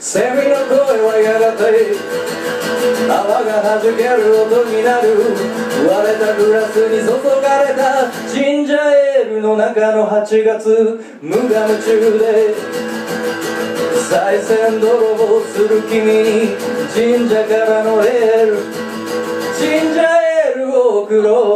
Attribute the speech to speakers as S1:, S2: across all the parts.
S1: セミの声はやがて泡が弾ける音になる。割れたグラスに注がれたジンジャーエールの中の8月無我夢中で。再銭泥棒する君に神社からのエール。神社エールを送ろう。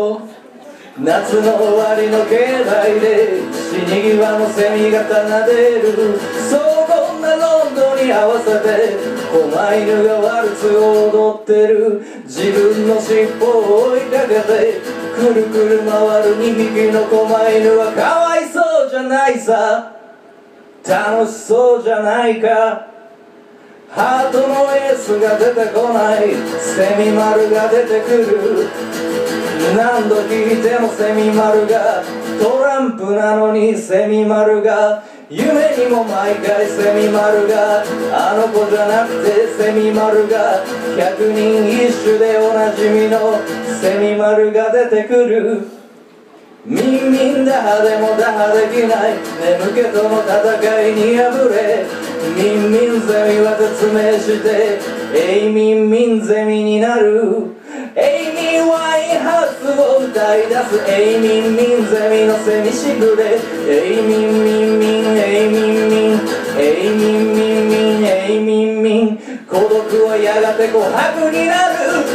S1: 夏の終わりの境内で死に際のセミが奏でる。荘厳なロンドンに合わせて狛犬がワルツを踊ってる。自分の尻尾を追いかけてくるくる回る2匹の狛犬はかわいそうじゃないさ。楽しそうじゃないか。ハートのエースが出てこない。セミ丸が出てくる。何度聞いてもセミ丸がトランプなのにセミ丸が夢にも毎回セミ丸があの子じゃなくてセミ丸が百人一首でおなじみのセミ丸が出てくる。ミンミン打破でも打破できない眠気との戦いに敗れミンミンゼミは絶命してエイミンミンゼミになる。エイミンワインハウスを歌い出すエイミンミンゼミのセミしぐれエイミンミン。ミンエイミンミンエイミンミンミン。エイミンミン孤独はやがて琥珀になる。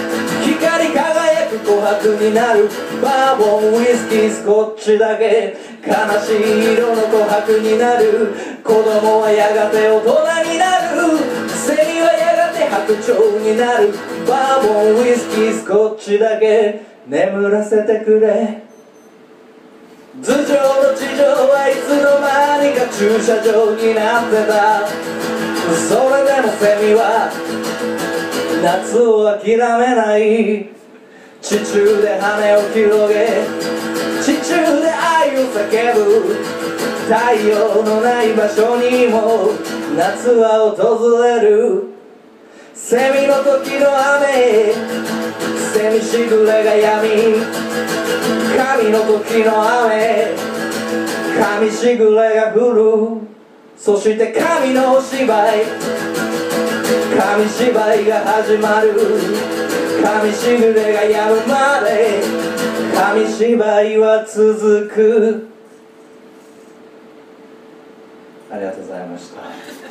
S1: 光り輝く琥珀になる。バーボンウイスキースコッチだけ。悲しい色の琥珀になる。子供はやがて大人になる。セミはやがて白鳥になる。バーボンウイスキースコッチだけ眠らせてくれ。頭上の地上はいつの間にか駐車場になってた。それでもセミは夏を諦めない。地中で羽を広げ地中で愛を叫ぶ。太陽のない場所にも夏は訪れる。セミの時の雨セミしぐれが闇神の時の雨神しぐれが降るそして神のお芝居神芝居が始まる神しぐれがやむまで神芝居は続く。ありがとうございました。